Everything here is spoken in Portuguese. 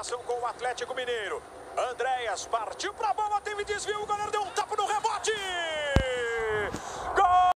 comparação com o Atlético Mineiro. Andréas partiu para a bola, teve desvio, o goleiro deu um tapa.